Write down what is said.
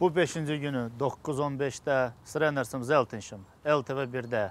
Bu 5-ci günü 9:15-də sıra nərsəm Zeltinşim, LTV 1-də